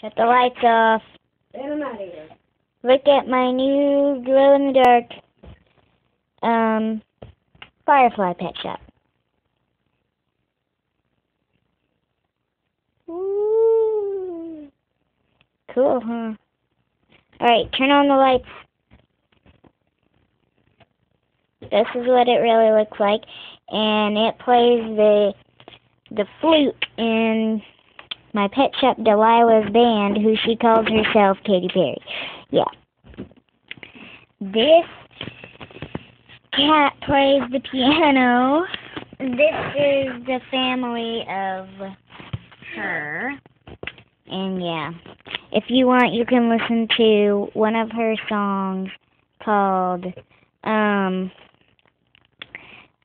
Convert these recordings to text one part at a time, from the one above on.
Shut the lights off. And I'm out of here. Look at my new glow in the dark um firefly pet shop. Ooh. Cool, huh? Alright, turn on the lights. This is what it really looks like. And it plays the the flute in my pet shop Delilah's band, who she calls herself Katy Perry. Yeah. This cat plays the piano. This is the family of her. And yeah. If you want, you can listen to one of her songs called, um,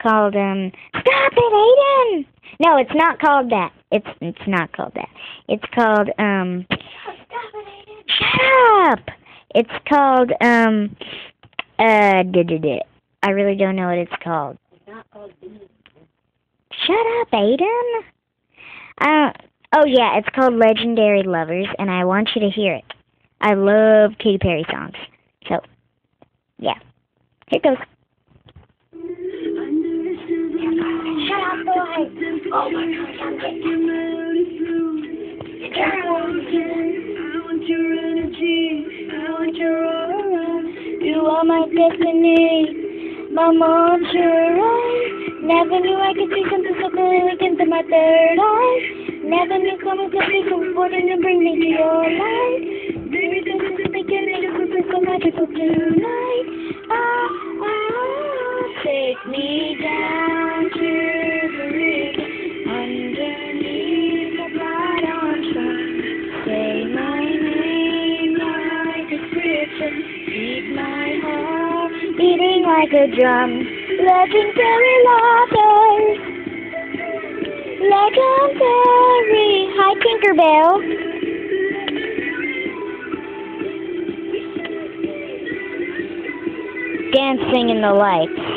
called, um, Stop it, Aiden! No, it's not called that. It's, it's not called that. It's called, um, Shut up! It's called, um, uh, duh, duh. I really don't know what it's called. It's not called. Shut up, Aiden. Uh, oh yeah, it's called Legendary Lovers, and I want you to hear it. I love Katy Perry songs. So, yeah. Here it goes. Shut up, boy. Oh my gosh, my mantra. Never knew I could see something so look into my third eye. Never knew someone could be so comforting and bring me to your light. Baby, this is the beginning of something so magical tonight. Beating like a drum. Legendary lovers. Legendary. Hi, Tinkerbell. Dancing in the lights.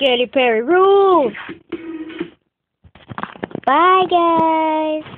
Kelly Perry rules! Bye, guys!